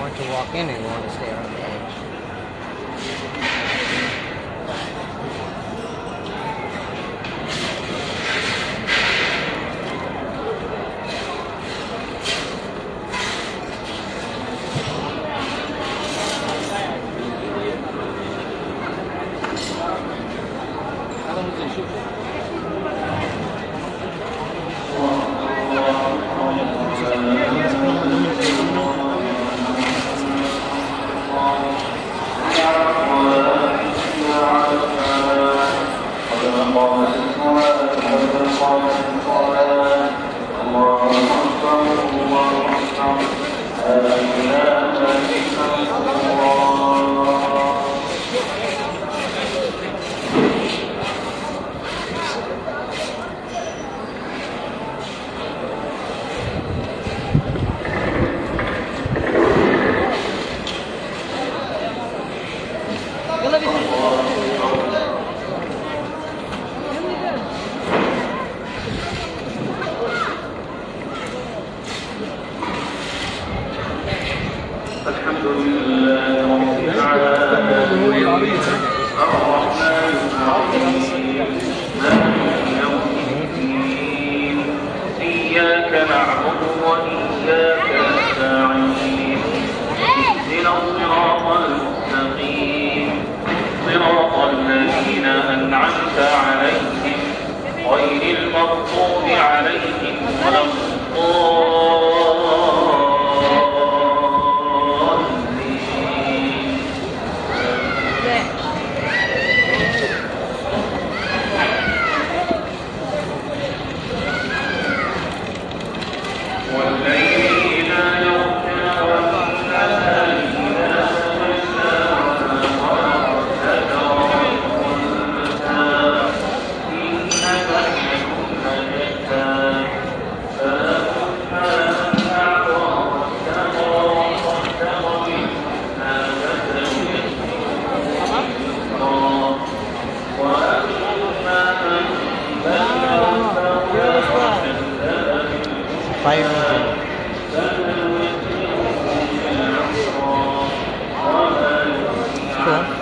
want to walk in and you want to stay around the edge. বলে দিচ্ছি 500. Cool.